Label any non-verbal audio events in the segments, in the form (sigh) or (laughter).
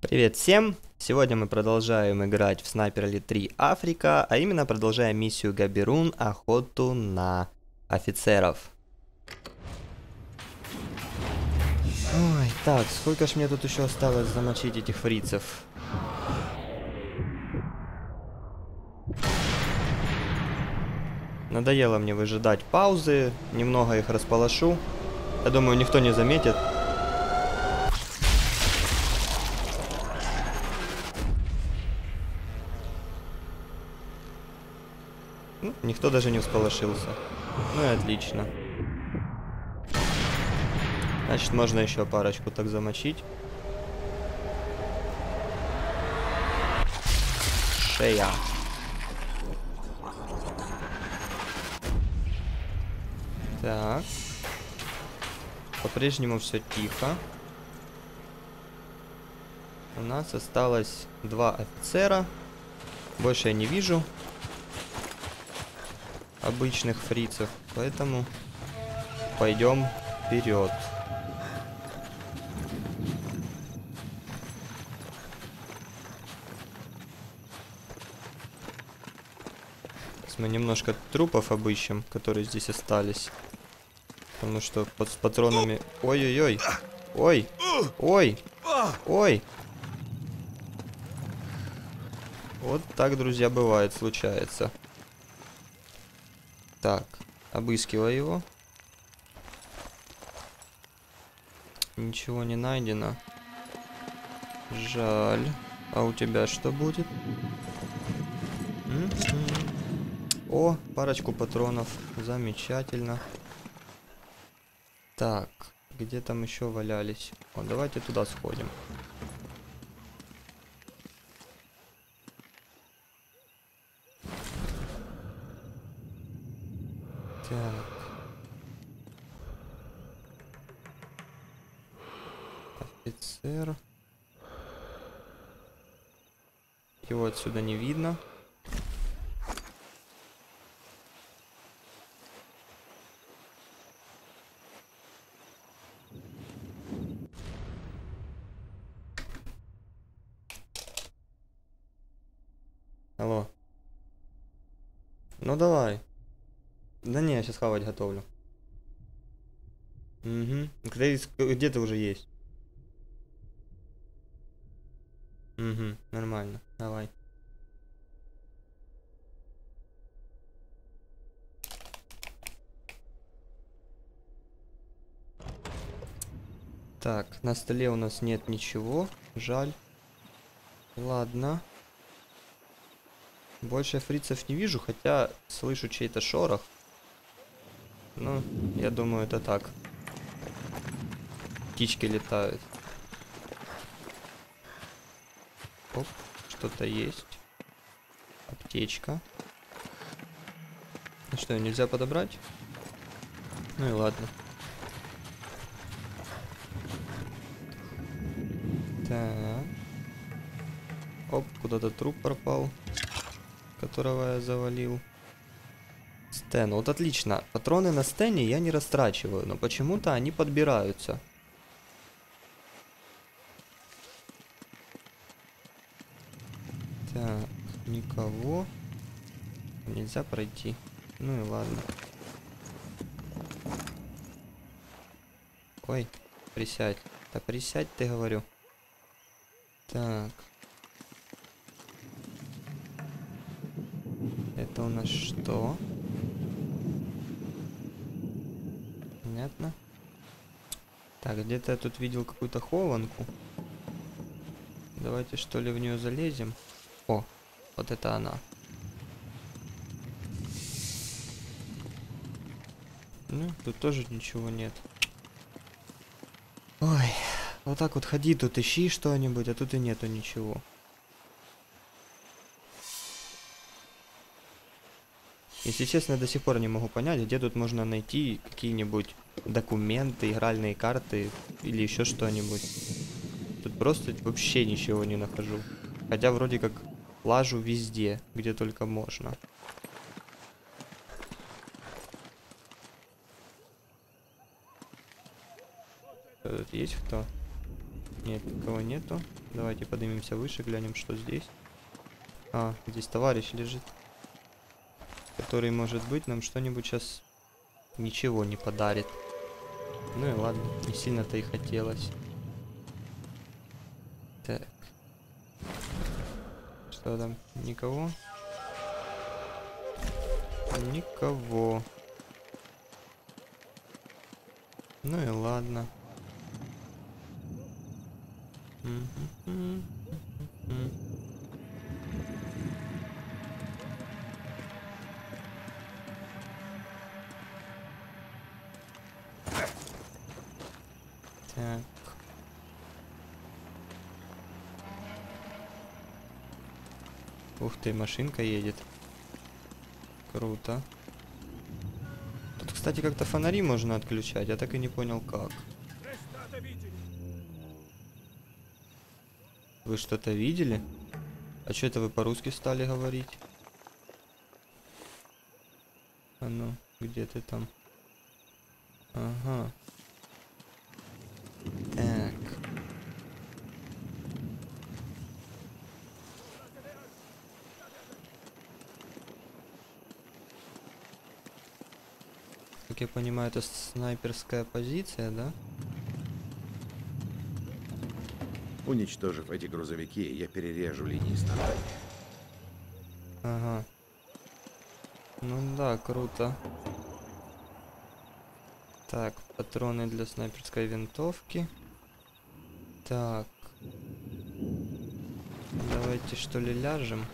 Привет всем! Сегодня мы продолжаем играть в Sniper Elite 3 Африка, а именно продолжаем миссию Габерун охоту на офицеров. Ой, так, сколько ж мне тут еще осталось замочить этих фрицев? Надоело мне выжидать паузы, немного их располошу. Я думаю, никто не заметит. Ну, никто даже не всполошился. Ну и отлично. Значит, можно еще парочку так замочить. Шея. Так. По-прежнему все тихо. У нас осталось два офицера. Больше я не вижу обычных фрицев, поэтому пойдем вперед. Сейчас мы немножко трупов обыщем, которые здесь остались. Потому что под, с патронами... Ой-ой-ой! Ой! Ой! Ой! Вот так, друзья, бывает, случается. Так, обыскиваю его. Ничего не найдено. Жаль. А у тебя что будет? М -м. О, парочку патронов. Замечательно. Так, где там еще валялись? О, давайте туда сходим. Так. Офицер. Его отсюда не видно. Алло. Ну давай. Да не, я сейчас хавать готовлю. Угу. Где, ты уже есть? Угу, нормально. Давай. Так, на столе у нас нет ничего. Жаль. Ладно. Больше фрицев не вижу, хотя слышу чей-то шорох. Ну, я думаю, это так. Птички летают. Оп, что-то есть. Аптечка. Ну что, нельзя подобрать? Ну и ладно. Так. Оп, куда-то труп пропал, которого я завалил. Стен. Вот отлично. Патроны на стене я не растрачиваю, но почему-то они подбираются. Так, никого. Нельзя пройти. Ну и ладно. Ой, присядь. Да присядь, ты говорю. Так. Это у нас что? Понятно. Так, где-то я тут видел какую-то хованку. Давайте что ли в нее залезем. О, вот это она. Ну, тут тоже ничего нет. Так вот ходи, тут ищи что-нибудь, а тут и нету ничего. Если честно, я до сих пор не могу понять, где тут можно найти какие-нибудь документы, игральные карты или еще что-нибудь. Тут просто вообще ничего не нахожу. Хотя вроде как лажу везде, где только можно. Тут есть кто? Нет, никого нету. Давайте поднимемся выше, глянем, что здесь. А, здесь товарищ лежит. Который, может быть, нам что-нибудь сейчас ничего не подарит. Ну и ладно, не сильно-то и хотелось. Так. Что там? Никого? Никого. Ну и ладно. Так. Ух ты, машинка едет. Круто. Тут, кстати, как-то фонари можно отключать, я так и не понял как. Вы что-то видели? А что это вы по-русски стали говорить? А ну, где ты там? Ага. Так. Как я понимаю, это снайперская позиция, да? Уничтожив эти грузовики, я перережу линии снабжения. Ага. Ну да, круто. Так, патроны для снайперской винтовки. Так. Давайте что ли ляжем.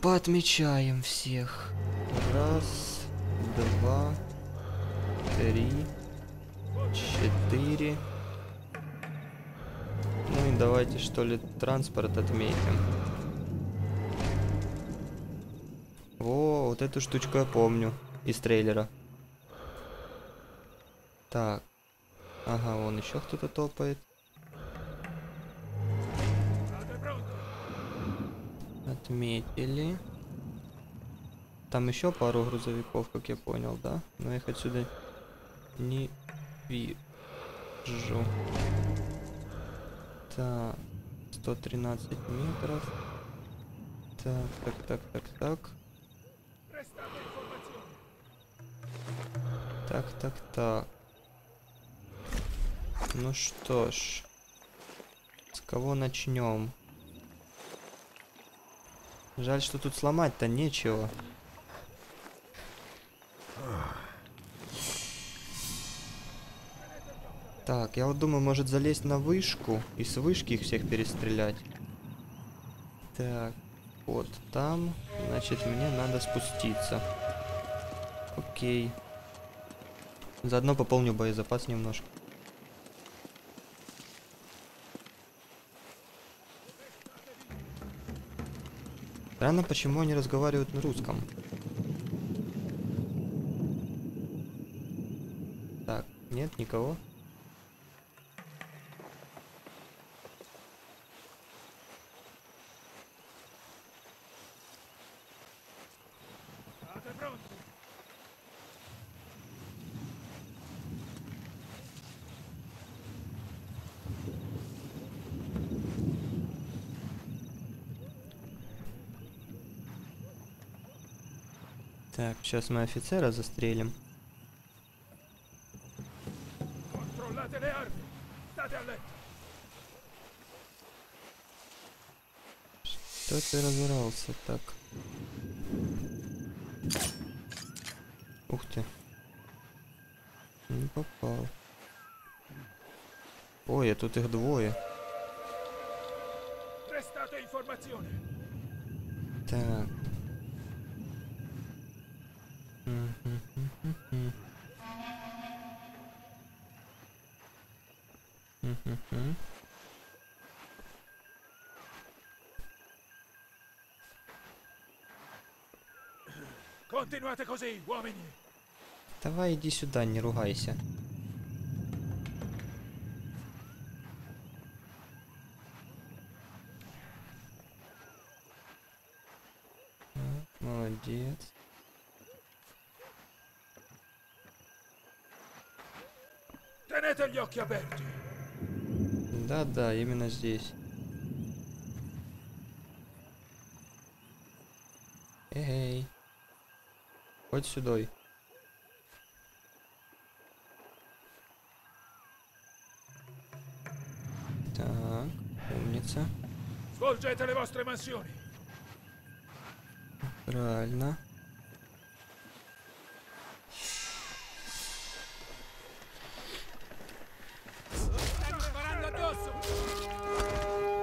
Поотмечаем всех. Раз, два, три, четыре. Давайте что ли транспорт отметим. О, вот эту штучку я помню из трейлера. Так. Ага, вон еще кто-то топает. Отметили. Там еще пару грузовиков, как я понял, да? Но я их отсюда не вижу. Так, 113 метров. Так, так, так, так, так. Так, так, так. Ну что ж. С кого начнем? Жаль, что тут сломать-то нечего. Так, я вот думаю, может залезть на вышку и с вышки их всех перестрелять. Так, вот там, значит, мне надо спуститься. Окей. Заодно пополню боезапас немножко. Странно, почему они разговаривают на русском. Так, нет никого. Сейчас мы офицера застрелим. Что ты разорался так? Ух ты. Не попал. Ой, а тут их двое. Так. Continuate così, uomini! Давай иди сюда, не ругайся. Молодец. Tenete gli occhi aperti! Да-да, именно здесь. Эй. Хоть сюда. Так, умница. Svolgete le vostre mansioni. Правильно.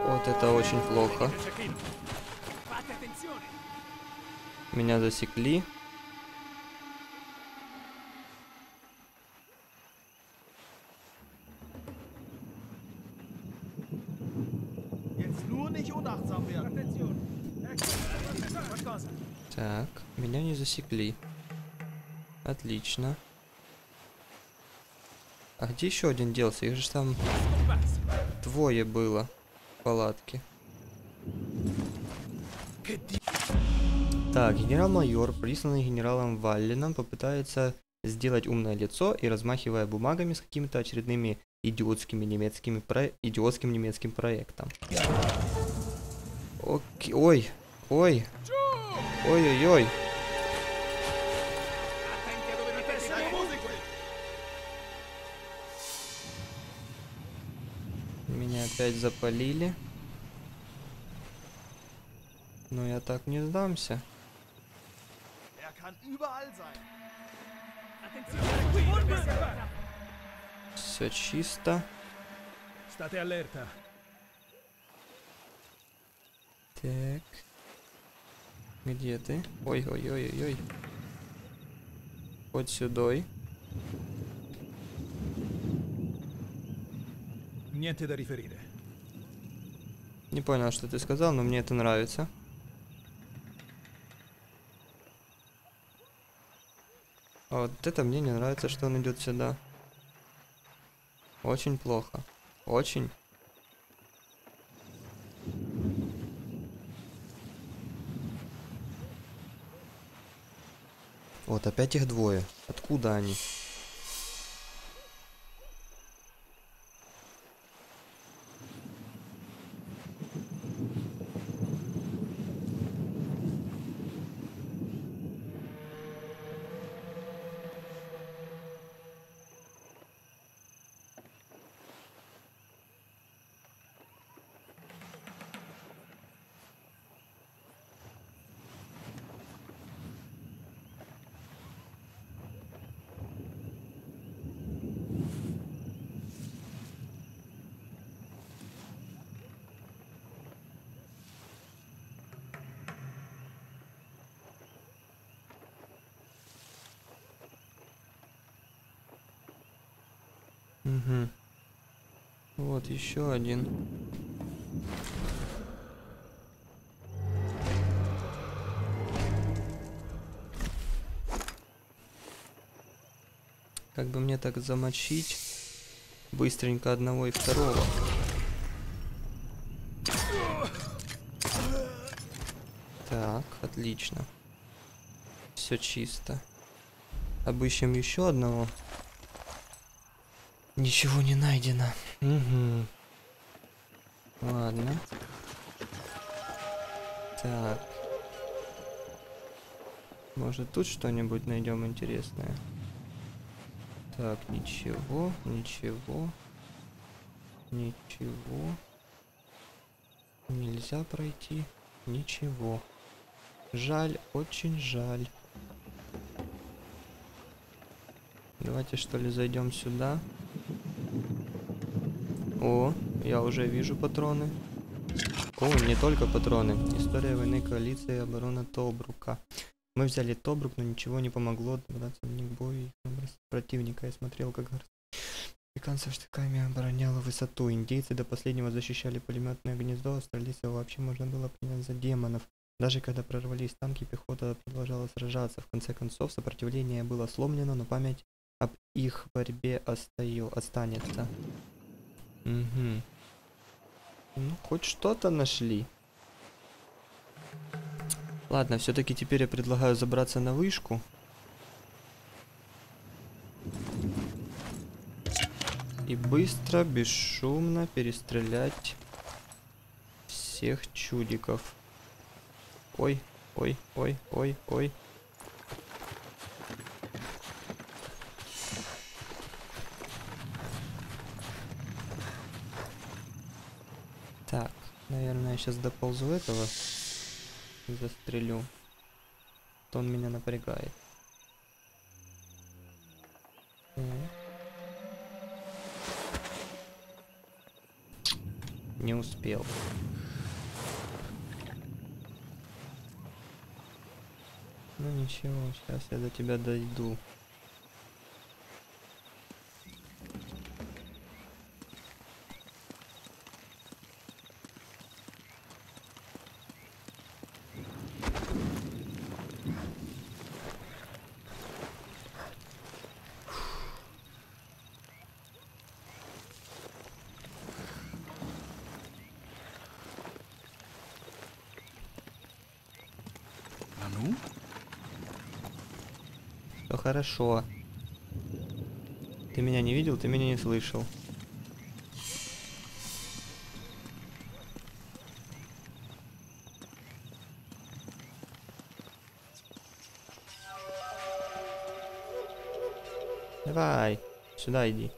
Вот это очень плохо. Меня засекли. Засекли. Отлично. А где еще один делся? Их же там двое было в палатке. Так, генерал-майор, присланный генералом Валлином, попытается сделать умное лицо и, размахивая бумагами с какими-то очередными идиотскими немецкими про... идиотским немецким проектом. Окей, ой, ой, ой-ой-ой. Опять запалили. Но я так не сдамся. Er. Все чисто. Так. Где ты? Ой-ой-ой-ой-ой. Вот сюда. Niente da riferire. Не понял, что ты сказал, но мне это нравится. Вот это мне не нравится, что он идет сюда. Очень плохо. Очень. Вот, опять их двое. Откуда они? Угу. Вот еще один. Как бы мне так замочить быстренько одного и второго. Так, отлично. Все чисто. Обыщем еще одного. Ничего не найдено. Угу. Ладно. Так. Может тут что-нибудь найдем интересное? Так, ничего, ничего. Ничего. Нельзя пройти. Ничего. Жаль, очень жаль. Давайте что ли зайдем сюда. О, я уже вижу патроны. О, не только патроны. История войны коалиции и оборона Тобрука. Мы взяли Тобрук, но ничего не помогло добраться мне к бою противника. Я смотрел, как американцев штыками обороняла высоту. Индейцы до последнего защищали пулеметное гнездо, австралийцев вообще можно было принять за демонов. Даже когда прорвались танки, пехота продолжала сражаться. В конце концов, сопротивление было сломлено, но память об их борьбе остаю, останется. Угу. Ну, хоть что-то нашли. Ладно, все-таки теперь я предлагаю забраться на вышку. И быстро, бесшумно перестрелять всех чудиков. Ой, ой, ой, ой, ой. Так, наверное, я сейчас доползу этого застрелю. То он меня напрягает. Не успел. Ну ничего, сейчас я до тебя дойду. Nanu? Все хорошо. Ты меня не видел, ты меня не слышал. Давай, сюда иди.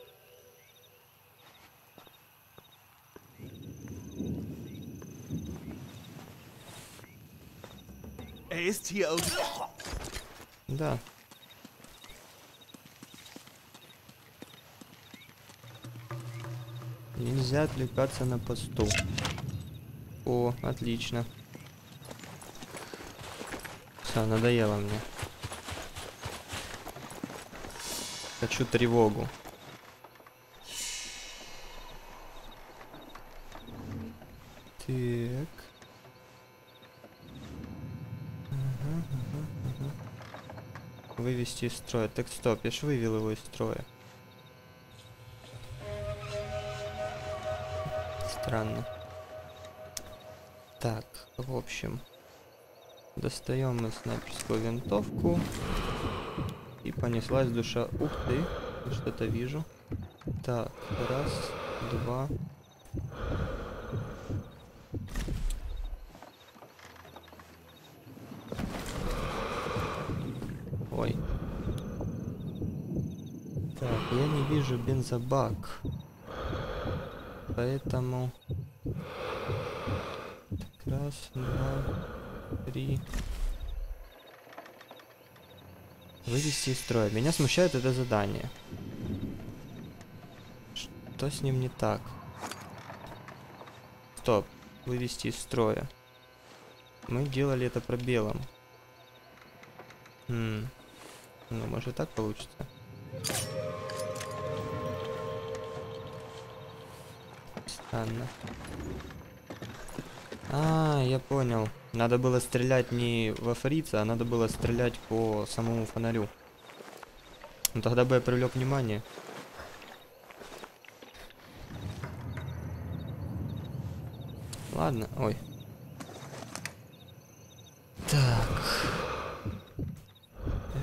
Да. Нельзя отвлекаться на посту. О, отлично. Все, надоело мне. Хочу тревогу. Так. Вывести из строя. Так, стоп, я ж вывел его из строя. Странно. Так, в общем. Достаем мы снайперскую винтовку. И понеслась душа. Ух ты, что-то вижу. Так, раз, два. Ой. Так, я не вижу бензобак. Поэтому... Раз, два, три. Вывести из строя. Меня смущает это задание. Что с ним не так? Стоп. Вывести из строя. Мы делали это пробелом. Хм. Ну, может так получится. Странно. А, я понял. Надо было стрелять не во фрица, а надо было стрелять по самому фонарю. Ну тогда бы я привлек внимание. Ладно, ой. Так.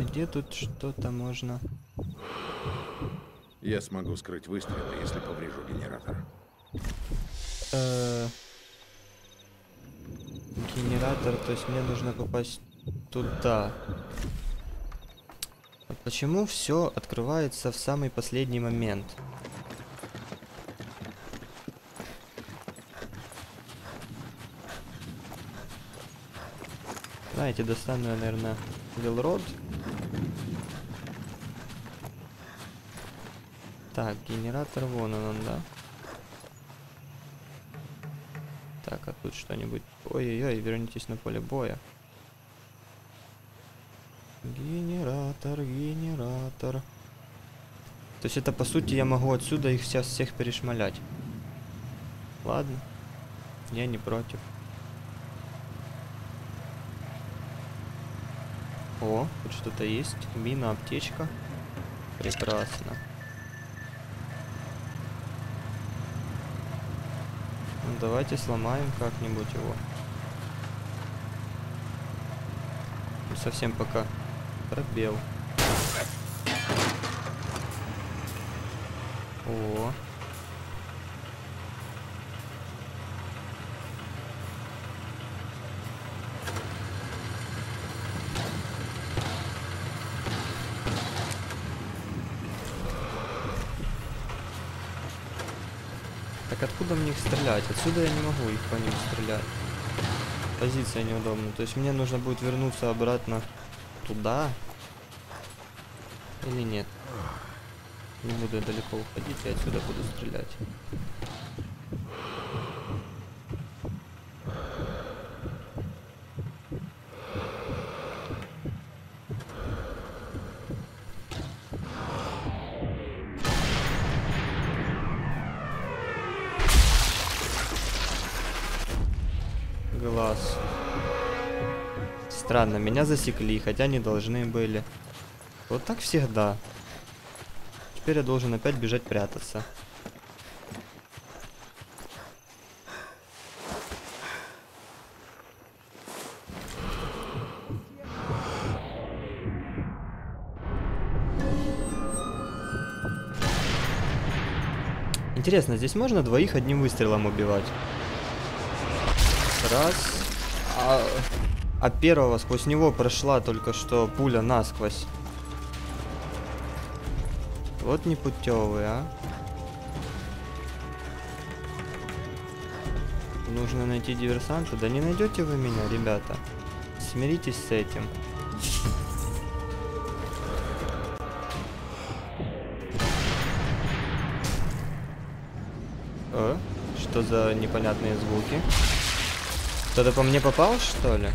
Где тут что-то можно... Я смогу скрыть выстрелы, если поврежу генератор. Э, Генератор, то есть мне нужно попасть туда. Вот почему все открывается в самый последний момент? Знаете, достану наверное, Велрод. Так, генератор вон он, он, да? Так, а тут что-нибудь... Ой-ой-ой, вернитесь на поле боя. Генератор, генератор. То есть это, по сути, я могу отсюда их сейчас всех перешмалять. Ладно. Я не против. О, тут что-то есть. Мина, аптечка. Прекрасно. Давайте сломаем как-нибудь его. Ну, совсем пока пробел. О. Так откуда мне их стрелять? Отсюда я не могу их по ним стрелять. Позиция неудобная. То есть мне нужно будет вернуться обратно туда. Или нет? Не буду я далеко уходить, я отсюда буду стрелять. Странно, меня засекли, хотя не должны были. Вот так всегда. Теперь я должен опять бежать прятаться. Интересно, здесь можно двоих одним выстрелом убивать? Раз. А, а первого сквозь него прошла только что пуля насквозь. Вот непутевый, а. Нужно найти диверсанта. Да не найдете вы меня, ребята. Смиритесь с этим. Э? Что за непонятные звуки? Кто-то по мне попал, что ли?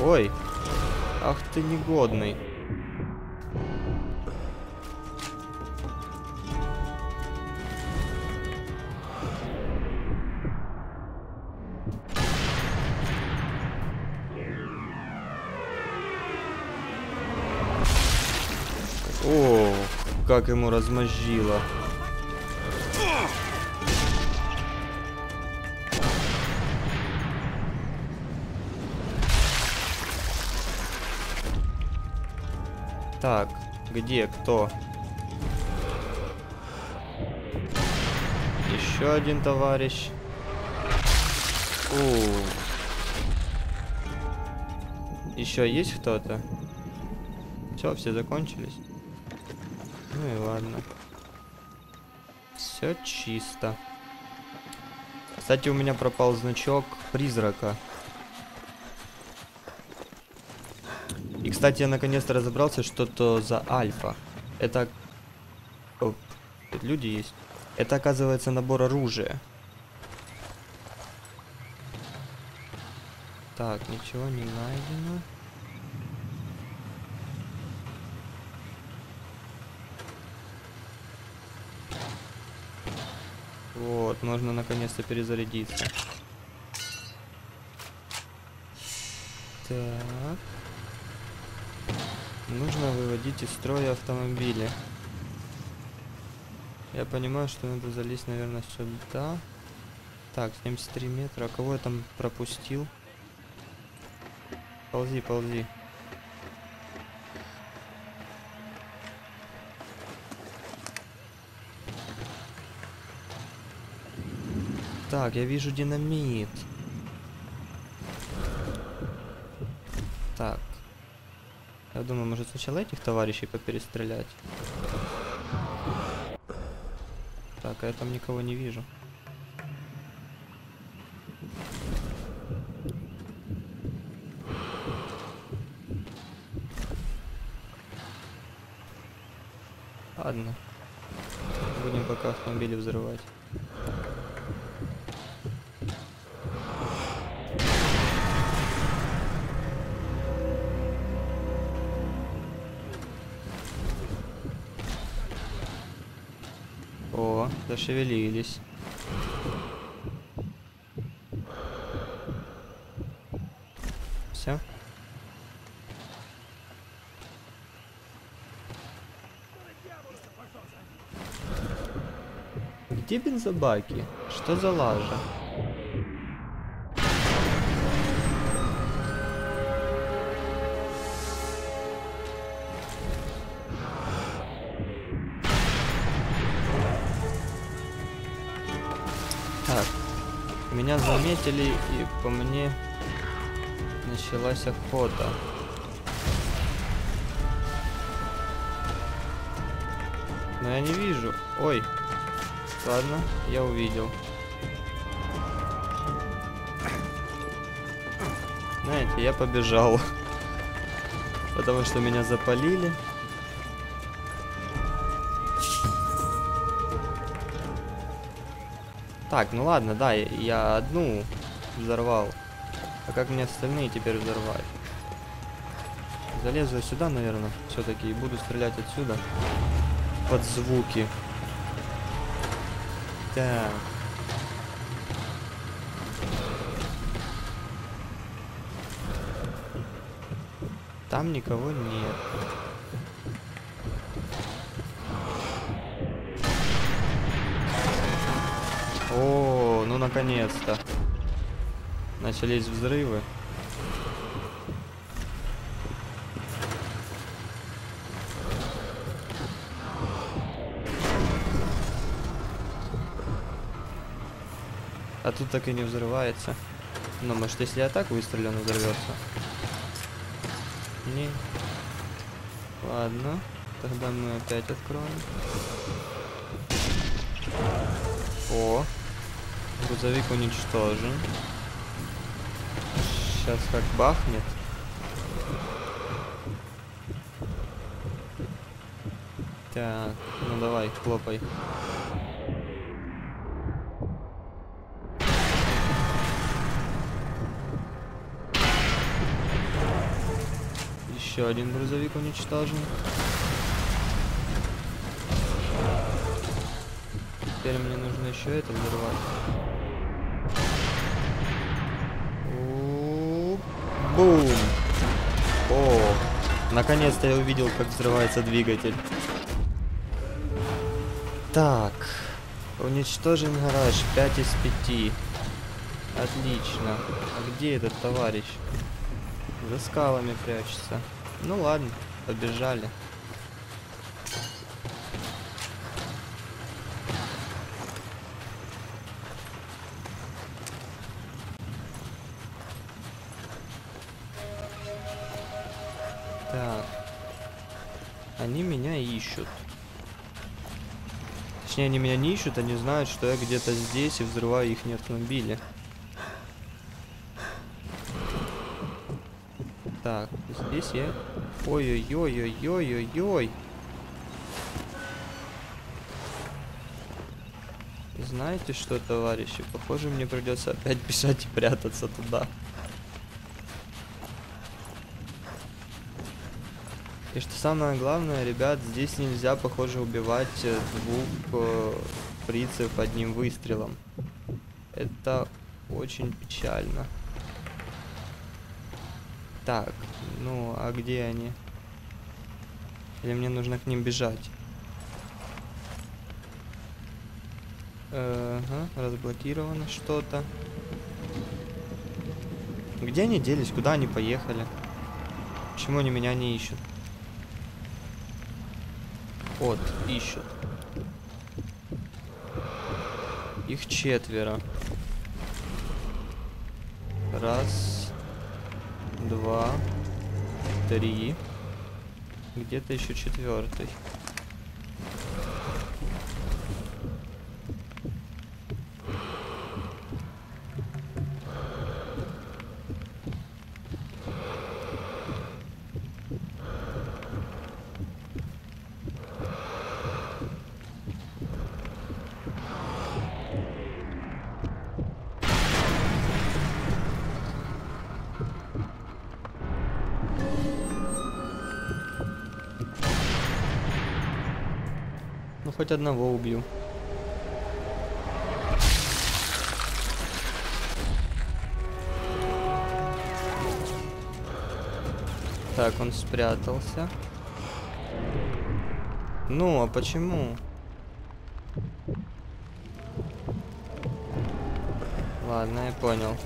Ой. Ах ты негодный. О, как ему размозжило. Так, где кто? Еще один товарищ. У. Еще есть кто-то? Все, все закончились. Ну и ладно. Все чисто. Кстати, у меня пропал значок призрака. Кстати, я наконец-то разобрался, что то за альфа. Это... Оп, тут люди есть. Это, оказывается, набор оружия. Так, ничего не найдено. Вот, можно наконец-то перезарядиться. Так. Нужно выводить из строя автомобили. Я понимаю, что надо залезть, наверное, сюда. Так, 73 метра. А кого я там пропустил? Ползи, ползи. Так, я вижу динамит. Так. Я думаю, может сначала этих товарищей поперестрелять. Так, а я там никого не вижу. Ладно. Будем пока автомобили взрывать. Зашевелились. Все. Где бензобаки? Что за лажа? Заметили, и по мне началась охота. Но я не вижу. Ой. Ладно, я увидел. Знаете, я побежал. (laughs) Потому что меня запалили. Так, ну ладно, да, я- одну взорвал. А как мне остальные теперь взорвать? Залезу сюда, наверное, все-таки и буду стрелять отсюда. Под звуки. Так. Там никого нет. О, ну наконец-то. Начались взрывы. А тут так и не взрывается. Ну, может, если я так выстрелю, он взорвется. Не. Ладно. Тогда мы опять откроем. О. Грузовик уничтожен. Сейчас как бахнет. Так, ну давай, хлопай. Еще один грузовик уничтожен. Теперь мне нужно еще это взорвать. Бум! О, наконец-то я увидел, как взрывается двигатель. Так, уничтожен гараж 5 из 5. Отлично. А где этот товарищ? За скалами прячется. Ну ладно, побежали. Точнее, они меня не ищут, они знают, что я где-то здесь и взрываю их автомобили. Так, здесь я... Ой-ой-ой-ой-ой-ой-ой. Знаете что, товарищи? Похоже, мне придется опять (laughs) бежать и прятаться туда. И что самое главное, ребят, здесь нельзя, похоже, убивать э, двух э, фрицев одним выстрелом. Это очень печально. Так, ну, а где они? Или мне нужно к ним бежать? Ага, разблокировано что-то. Где они делись? Куда они поехали? Почему они меня не ищут? Вот, ищут. Их четверо. Раз, два, три. Где-то еще четвертый. Ну хоть одного убью. Так, он спрятался. Ну, а почему? Ладно, я понял.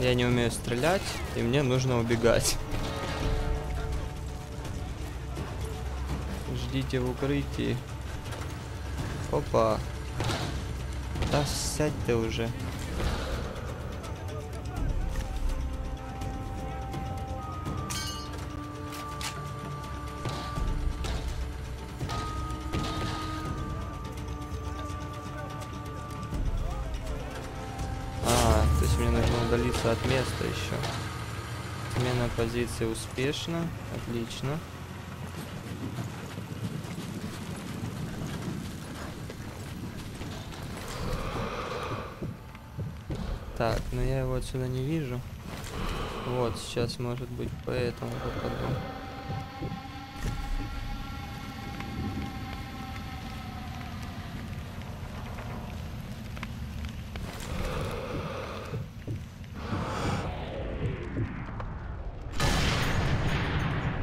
Я не умею стрелять, и мне нужно убегать. сидите в укрытии. Опа. Да сядь ты уже. А, то есть мне нужно удалиться от места еще. Смена позиции успешно. Отлично. Так, но я его отсюда не вижу. Вот, сейчас, может быть, поэтому попаду.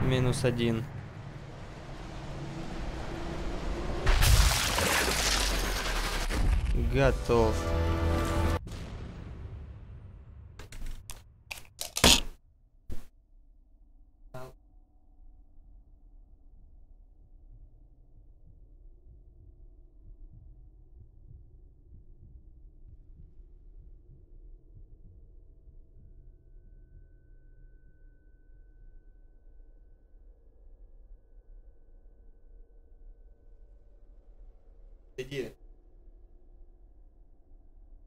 Минус один. Готов. Иди.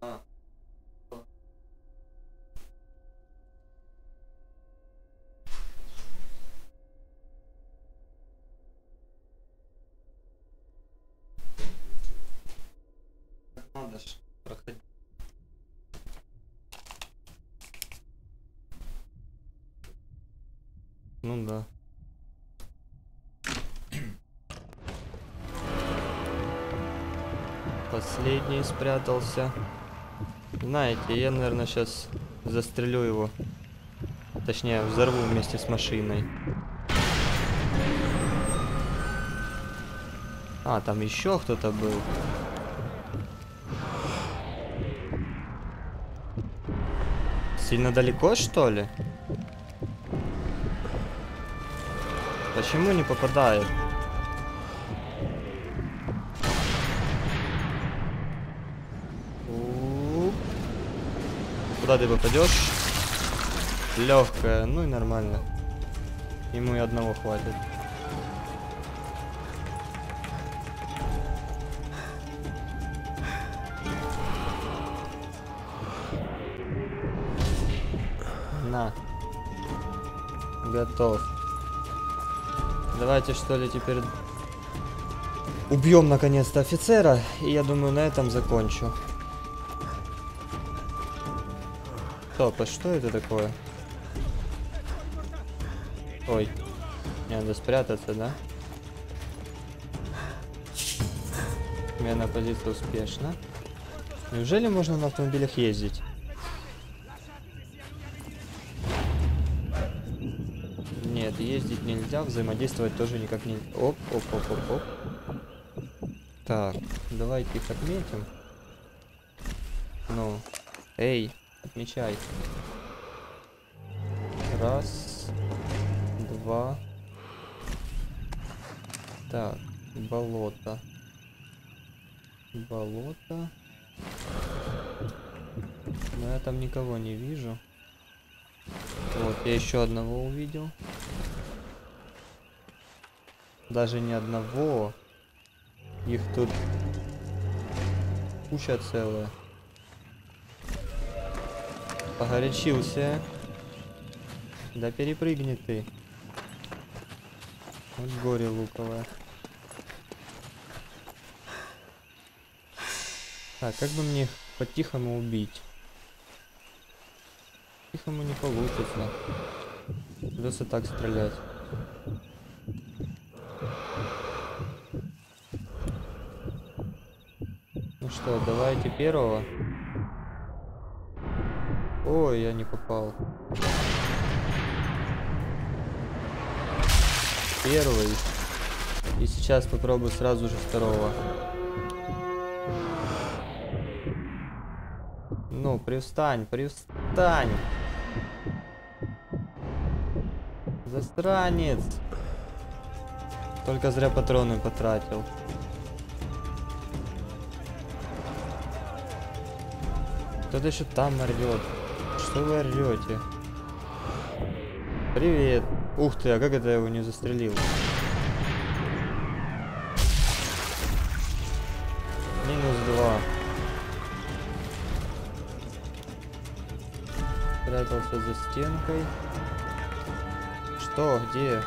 А. Надо ж проходить. Ну да. Последний спрятался. Знаете, я, наверное, сейчас застрелю его. Точнее, взорву вместе с машиной. А, там еще кто-то был. Сильно далеко, что ли? Почему не попадает? Куда ты попадешь? Легкая, ну и нормально. Ему и одного хватит. На. Готов. Давайте что ли теперь убьем наконец-то офицера, и я думаю на этом закончу. Стоп, а что это такое? Ой, мне надо спрятаться, да? Смена позиции успешно. Неужели можно на автомобилях ездить? Нет, ездить нельзя, взаимодействовать тоже никак не... Оп, оп, оп, оп, оп. Так, давайте их отметим. Ну, эй, отмечай. Раз, два. Так, болото. Болото. Но я там никого не вижу. Вот, я еще одного увидел. Даже не одного. Их тут куча целая. Погорячился. Да перепрыгни ты. Вот горе луковое. Так, как бы мне их по-тихому убить? Тихому не получится. Придется так стрелять. Ну что, давайте первого. Ой, я не попал. Первый. И сейчас попробую сразу же второго. Ну, привстань, привстань. Застранец. Только зря патроны потратил. Кто-то еще там орет. Что вы орете? Привет. Ух ты, а как это я его не застрелил? Минус два. Спрятался за стенкой. Что? Где?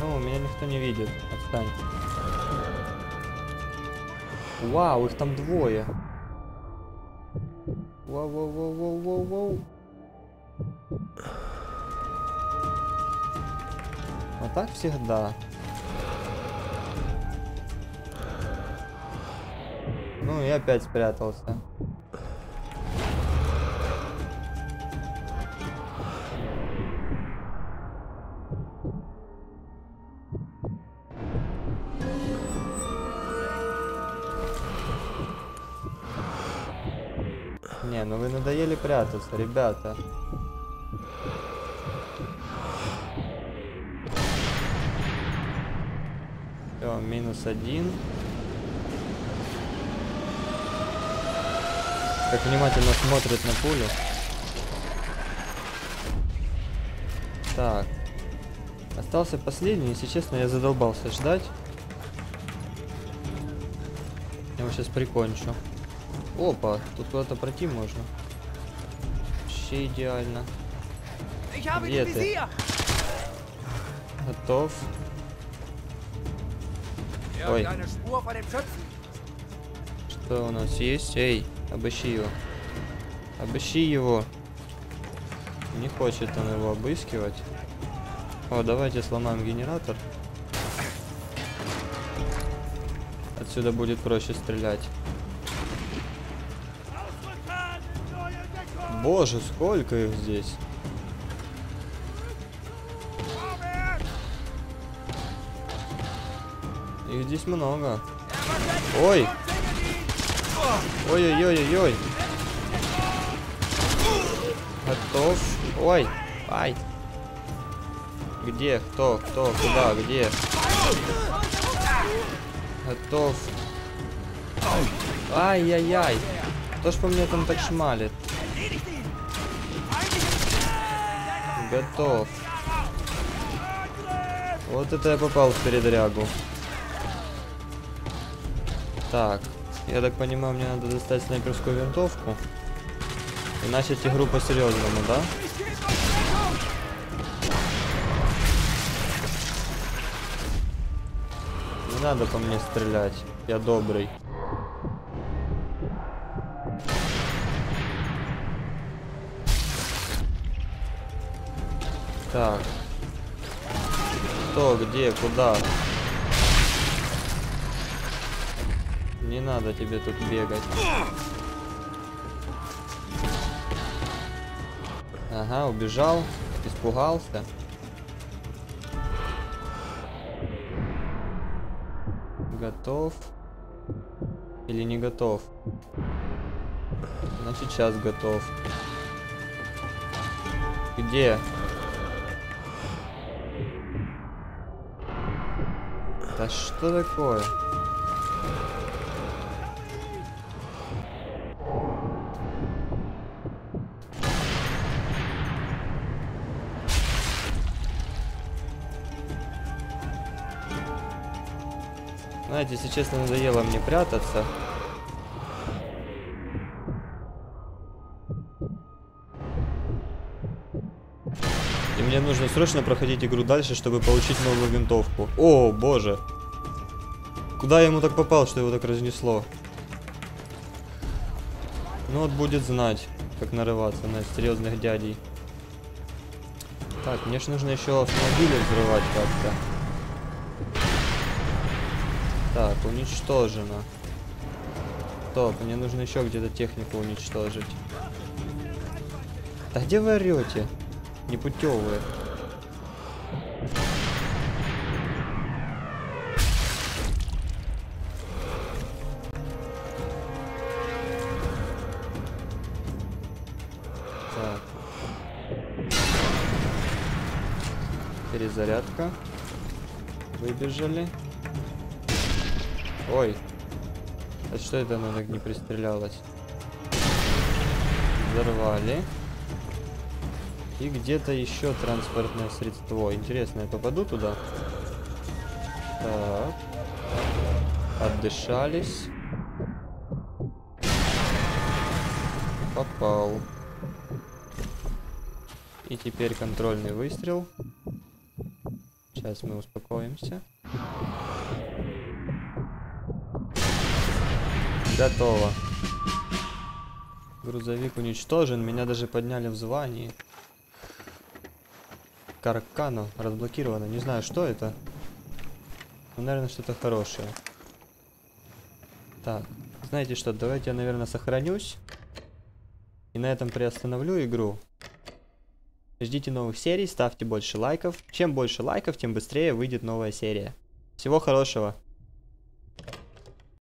Ну, меня никто не видит. Отстань. Вау, их там двое. Воу-воу-воу-воу-воу-воу. Вот так всегда. Ну и опять спрятался. Не, ну вы надоели прятаться, ребята. Все, минус один. Как внимательно смотрит на пулю. Так. Остался последний, если честно, я задолбался ждать. Я его сейчас прикончу. Опа, тут куда-то пройти можно. Вообще идеально. Где ты? Готов. Ой. Dem Schützen. Что у нас есть? Эй, обыщи его. Обыщи его. Не хочет он его обыскивать. О, давайте сломаем генератор. Отсюда будет проще стрелять. Боже, сколько их здесь. Их здесь много. Ой! Ой-ой-ой-ой-ой! Готов. Ой! Ай! Где? Кто? Кто? Куда? Где? Готов. Ай-яй-яй! Кто ж по мне там так шмалит? Готов. Вот это я попал в передрягу. Так, я так понимаю, мне надо достать снайперскую винтовку и начать игру по-серьезному, да? Не надо по мне стрелять, я добрый. Так. Кто, где, куда? Не надо тебе тут бегать. Ага, убежал, испугался. Готов. Или не готов? Значит, сейчас готов. Где? Да что такое? Знаете, если честно, надоело мне прятаться. И мне нужно срочно проходить игру дальше, чтобы получить новую винтовку. О, боже. Куда я ему так попал, что его так разнесло? Ну вот будет знать, как нарываться на серьезных дядей. Так, мне ж нужно еще автомобили взрывать как-то. Так, уничтожено. Стоп, мне нужно еще где-то технику уничтожить. Да где вы орете? Непутевые. Перезарядка. Выбежали. Ой. А что это она так не пристрелялась? Взорвали. И где-то еще транспортное средство. Интересно, я попаду туда? Так. Отдышались. Попал. И теперь контрольный выстрел. Сейчас мы успокоимся. Готово. Грузовик уничтожен, меня даже подняли в звании. Каркано разблокировано, не знаю, что это. Ну, наверное, что-то хорошее. Так, знаете что, давайте я, наверное, сохранюсь. И на этом приостановлю игру. Ждите новых серий, ставьте больше лайков. Чем больше лайков, тем быстрее выйдет новая серия. Всего хорошего.